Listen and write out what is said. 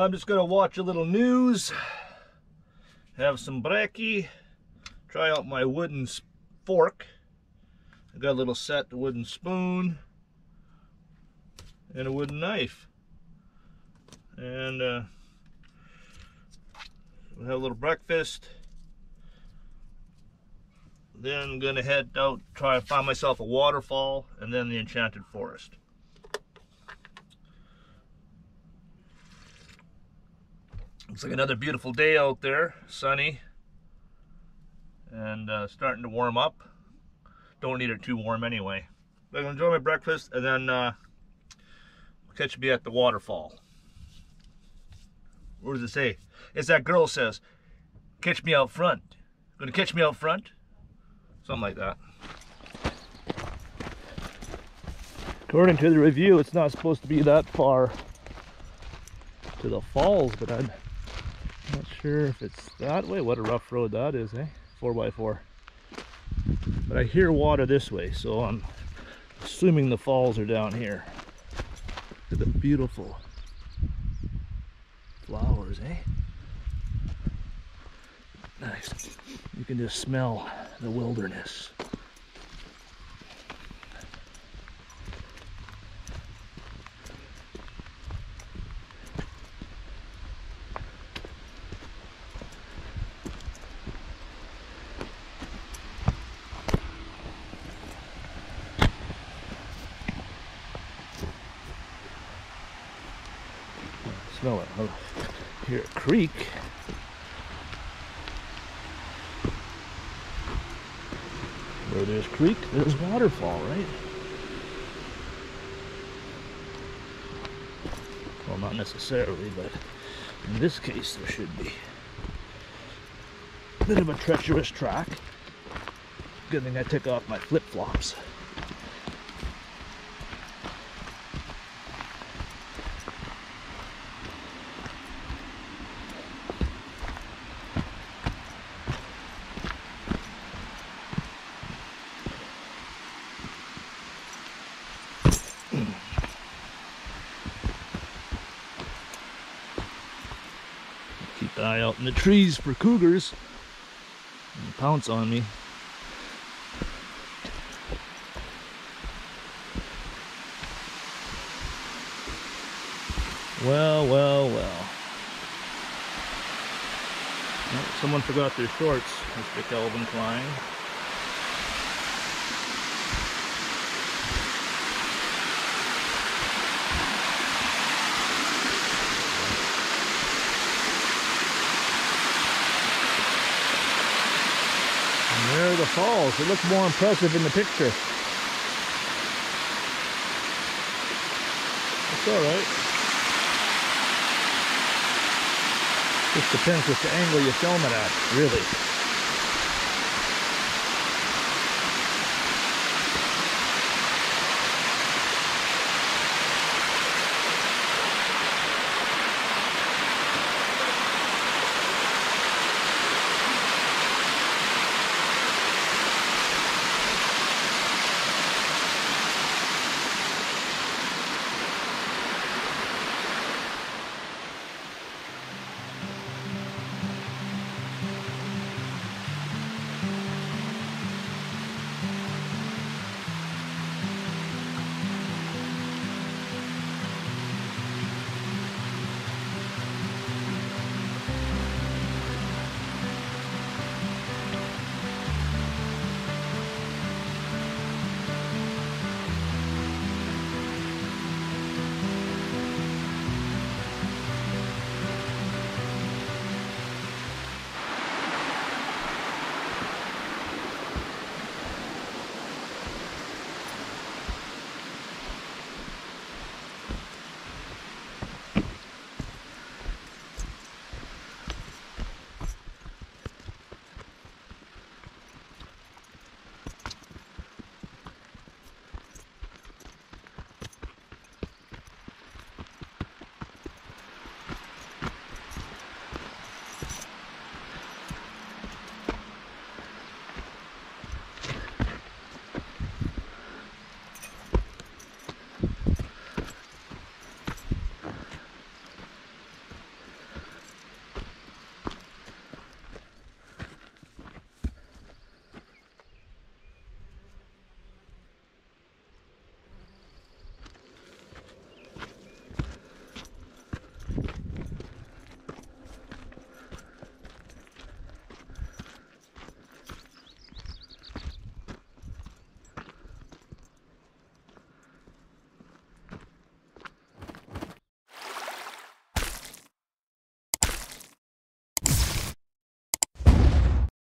I'm just gonna watch a little news, have some brekkie, try out my wooden fork. I got a little set wooden spoon and a wooden knife. And uh, we'll have a little breakfast. Then I'm gonna head out, try to find myself a waterfall, and then the enchanted forest. Looks like another beautiful day out there, sunny, and uh, starting to warm up. Don't need it too warm anyway. But I'm gonna enjoy my breakfast and then uh, catch me at the waterfall. What does it say? It's that girl says, catch me out front. Gonna catch me out front? Something like that. According to the review, it's not supposed to be that far to the falls, but I'm not sure if it's that way. What a rough road that is, eh? 4x4. But I hear water this way, so I'm assuming the falls are down here. Look at the beautiful flowers, eh? Nice. You can just smell the wilderness. It. Oh, here creek. Where there's creek, there's waterfall, right? Well, not necessarily, but in this case there should be. Bit of a treacherous track. Good thing I took off my flip-flops. Keep an eye out in the trees for cougars. Pounce on me. Well, well, well. Oh, someone forgot their shorts, Mr. Calvin Klein. And there are falls. It looks more impressive in the picture. It's alright. Just depends which angle you film it at, really.